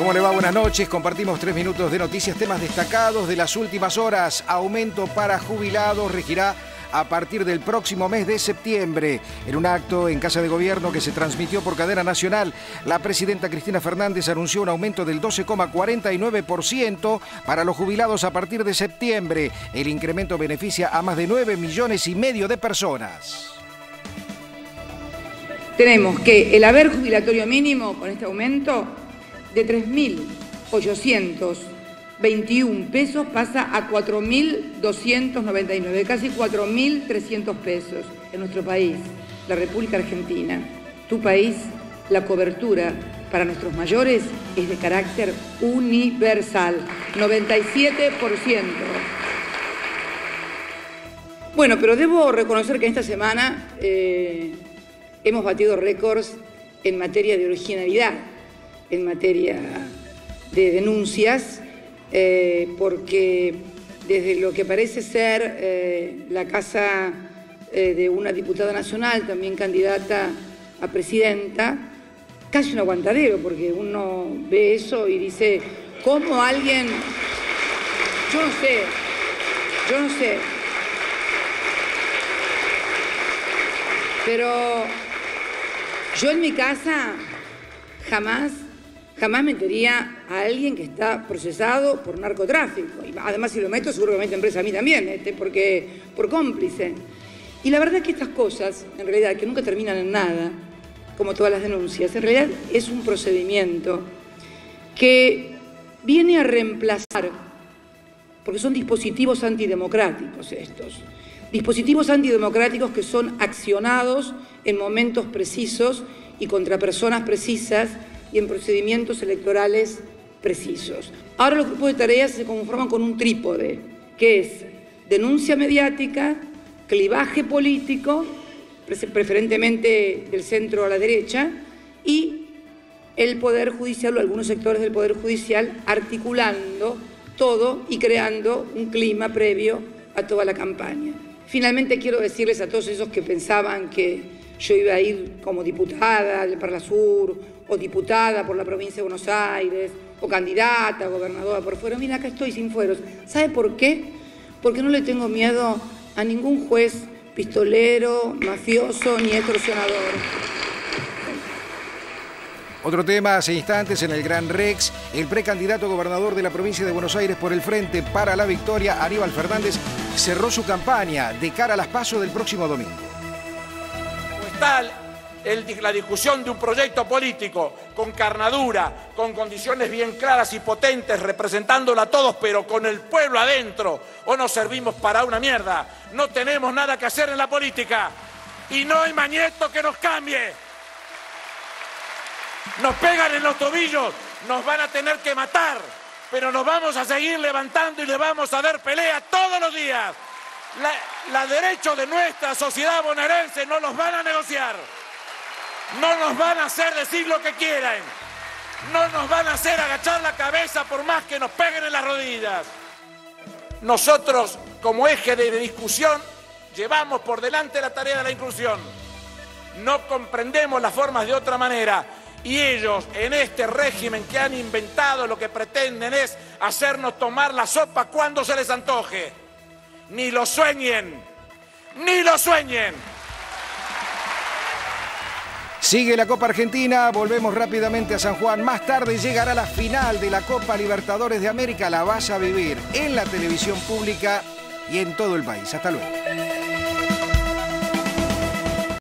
¿Cómo le va? Buenas noches. Compartimos tres minutos de noticias, temas destacados de las últimas horas. Aumento para jubilados regirá a partir del próximo mes de septiembre. En un acto en Casa de Gobierno que se transmitió por cadena nacional, la presidenta Cristina Fernández anunció un aumento del 12,49% para los jubilados a partir de septiembre. El incremento beneficia a más de 9 millones y medio de personas. Tenemos que el haber jubilatorio mínimo con este aumento de 3.800 21 pesos pasa a 4.299, casi 4.300 pesos en nuestro país, la República Argentina. Tu país, la cobertura para nuestros mayores es de carácter universal, 97%. Bueno, pero debo reconocer que esta semana eh, hemos batido récords en materia de originalidad, en materia de denuncias eh, porque desde lo que parece ser eh, la casa eh, de una diputada nacional, también candidata a presidenta, casi un aguantadero, porque uno ve eso y dice, ¿cómo alguien, yo no sé, yo no sé, pero yo en mi casa jamás jamás metería a alguien que está procesado por narcotráfico. Y además, si lo meto, seguro que me meten a mí también, este, porque, por cómplice. Y la verdad es que estas cosas, en realidad, que nunca terminan en nada, como todas las denuncias, en realidad es un procedimiento que viene a reemplazar, porque son dispositivos antidemocráticos estos, dispositivos antidemocráticos que son accionados en momentos precisos y contra personas precisas y en procedimientos electorales precisos. Ahora los grupos de tareas se conforman con un trípode, que es denuncia mediática, clivaje político, preferentemente del centro a la derecha, y el Poder Judicial o algunos sectores del Poder Judicial articulando todo y creando un clima previo a toda la campaña. Finalmente quiero decirles a todos esos que pensaban que yo iba a ir como diputada del Parla Sur o diputada por la provincia de Buenos Aires, o candidata, gobernadora por fuera. Mira, acá estoy sin fueros. ¿Sabe por qué? Porque no le tengo miedo a ningún juez pistolero, mafioso ni extorsionador. Otro tema, hace instantes en el Gran Rex, el precandidato gobernador de la provincia de Buenos Aires por el Frente para la Victoria, Aníbal Fernández, cerró su campaña de cara a las pasos del próximo domingo. Pues tal la discusión de un proyecto político con carnadura, con condiciones bien claras y potentes, representándola a todos, pero con el pueblo adentro, o nos servimos para una mierda. No tenemos nada que hacer en la política y no hay mañeto que nos cambie. Nos pegan en los tobillos, nos van a tener que matar, pero nos vamos a seguir levantando y le vamos a dar pelea todos los días. La, la derecho de nuestra sociedad bonaerense no los van a negociar. No nos van a hacer decir lo que quieran. No nos van a hacer agachar la cabeza por más que nos peguen en las rodillas. Nosotros, como eje de discusión, llevamos por delante la tarea de la inclusión. No comprendemos las formas de otra manera. Y ellos, en este régimen que han inventado, lo que pretenden es hacernos tomar la sopa cuando se les antoje. Ni lo sueñen, ni lo sueñen. Sigue la Copa Argentina, volvemos rápidamente a San Juan. Más tarde llegará la final de la Copa Libertadores de América. La vas a vivir en la televisión pública y en todo el país. Hasta luego.